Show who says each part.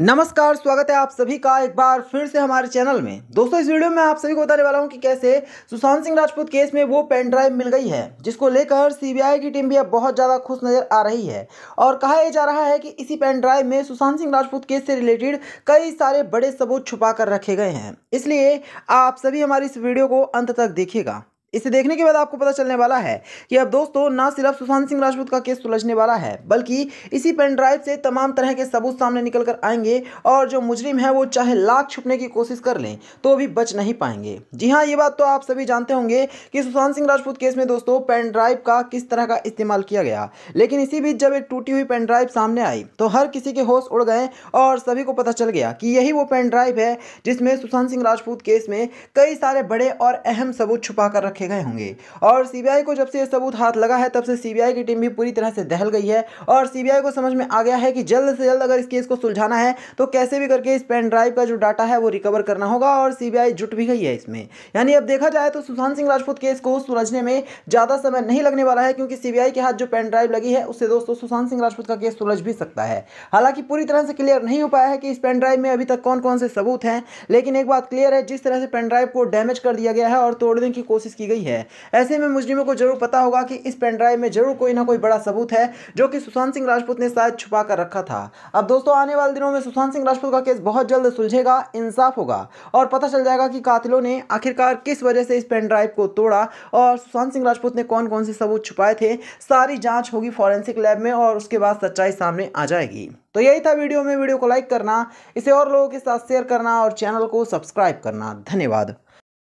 Speaker 1: नमस्कार, स्वागत है आप सभी का एक बार फिर से हमारे चैनल में। दोस्तों, इस वीडियो में आप सभी को बताने वाला हूँ कि कैसे सुशांत सिंह राजपूत केस में वो पेन ड्राइव मिल गई है, जिसको लेकर सीबीआई की टीम भी अब बहुत ज़्यादा खुश नज़र आ रही है। और कहा जा रहा है कि इसी पेन ड्राइव में सुशांत सिंह राजपूत केस से रिलेटेड कई सारे बड़े सबूत छुपा कर रखे गए हैं। इसलिए आप सभी हमारी इस वीडियो को अंत तक देखिएगा। इसे देखने के बाद आपको पता चलने वाला है कि अब दोस्तों, ना सिर्फ़ सुशांत सिंह राजपूत का केस सुलझने वाला है, बल्कि इसी पेन ड्राइव से तमाम तरह के सबूत सामने निकल कर आएँगे और जो मुजरिम है वो चाहे लाख छुपने की कोशिश कर लें तो भी बच नहीं पाएँगे। जी हाँ ये बात तो आप सभी जानते होंगे कि सुशांत सिंह राजपूत केस में दोस्तों, पेन ड्राइव का किस तरह का इस्तेमाल किया गया। लेकिन इसी बीच जब एक टूटी हुई पेन ड्राइव सामने आई तो हर किसी के होश उड़ गए और सभी को पता चल गया कि यही वो पेन ड्राइव है जिसमें सुशांत सिंह राजपूत केस में कई सारे बड़े और अहम सबूत छुपा कर रखे गए होंगे। और सीबीआई को जब से ये सबूत हाथ लगा है, तब से सीबीआई की टीम भी पूरी तरह से दहल गई है। और सीबीआई को समझ में आ गया है कि जल्द से जल्द अगर इस केस को सुलझाना है तो कैसे भी करके इस पेन ड्राइव का जो डाटा है, वो रिकवर करना होगा और सीबीआई जुट भी गई है इसमें। यानी अब देखा जाए तो सुशांत सिंह राजपूत केस को सुलझने में ज़्यादा समय नहीं लगने वाला है, क्योंकि सीबीआई के हाथ जो पेन ड्राइव लगी है, उससे दोस्तों सुशांत सिंह राजपूत का केस सुलझ भी सकता है। हालाँकि पूरी तरह से क्लियर नहीं हो पाया है कि इस पेन ड्राइव में अभी तक कौन कौन से सबूत हैं, लेकिन एक बात क्लियर है, जिस तरह से पेन ड्राइव को डैमेज कर दिया गया है और तोड़ने की कोशिश की गई है। ऐसे में मुजरिमों को ज़रूर पता होगा कि इस पेनड्राइव में ज़रूर कोई ना कोई बड़ा सबूत है, जो कि सुशांत सिंह राजपूत ने शायद छुपा कर रखा था। अब दोस्तों, आने वाले दिनों में सुशांत सिंह राजपूत का केस बहुत जल्द सुलझेगा, इंसाफ होगा और पता चल जाएगा कि कातिलों ने आखिरकार किस वजह से इस पेन ड्राइव को तोड़ा और सुशांत सिंह राजपूत ने कौन कौन से सबूत छुपाए थे। सारी जाँच होगी फॉरेंसिक लैब में और उसके बाद सच्चाई सामने आ जाएगी। तो यही था वीडियो में। वीडियो को लाइक करना, इसे और लोगों के साथ शेयर करना और चैनल को सब्सक्राइब करना। धन्यवाद।